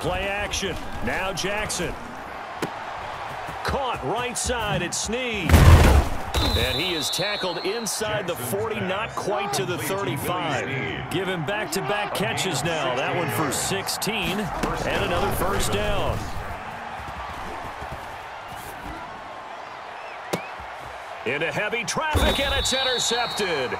Play action. Now Jackson. Caught right side at Snead. And he is tackled inside the 40, not quite to the 35. Give him back-to-back -back catches now. That one for 16 and another first down. Into heavy traffic, and it's intercepted.